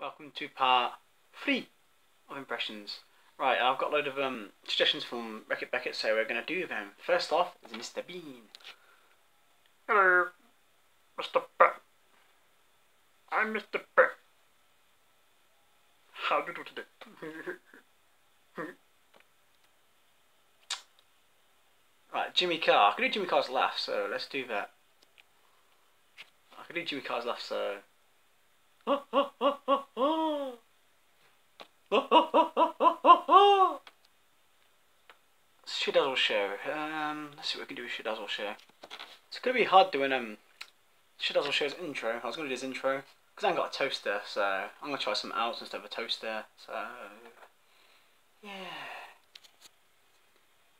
welcome to part three of impressions. Right, I've got a load of um, suggestions from Beckett Beckett, so we're going to do them. First off is Mr. Bean. Hello, Mr. Beck. I'm Mr. Beck. How do you do today? Right, Jimmy Carr. I could do Jimmy Carr's laugh, so let's do that. I could do Jimmy Carr's laugh, so. Shidazzle show. Um, let's see what we can do with Shidazzle show. It's gonna be hard doing um Shidazzle show's intro. I was gonna do his intro because I ain't got a toaster, so I'm gonna try something else instead of a toaster. So yeah.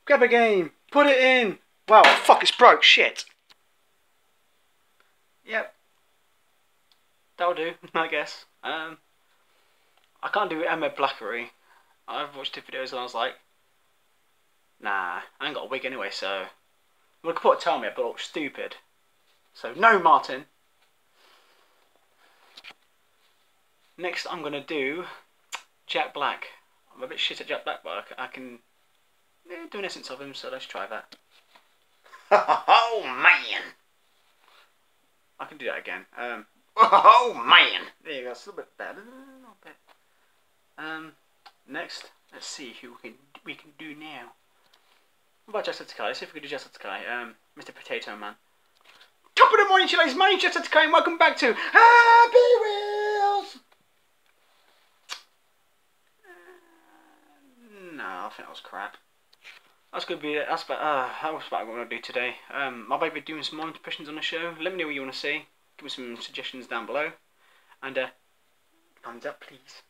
Grab a game. Put it in. Wow, fuck, it's broke. Shit. Yep. That'll do, I guess. Um, I can't do Emma Blackery. I've watched two videos and I was like, nah, I ain't got a wig anyway, so. Well, could tell me, but look stupid. So, no, Martin. Next, I'm gonna do Jack Black. I'm a bit shit at Jack Black, but I can do an essence of him, so let's try that. oh man! I can do that again. Um, Oh man! there you go, it's a little bit better. A little bit. Um, next, let's see who we can we can do now. What about Jacksepticeye? Let's see if we can do Jacksepticeye. Um, Mr. Potato Man. Top of the morning, chillers. My name's Jacksepticeye, and welcome back to Happy Wheels. Uh, no, I think that was crap. That's gonna be it. That's about uh, that was about what I'm gonna do today. Um, I might be doing some more impressions on the show. Let me know what you want to see. Give me some suggestions down below, and uh, thumbs up, please.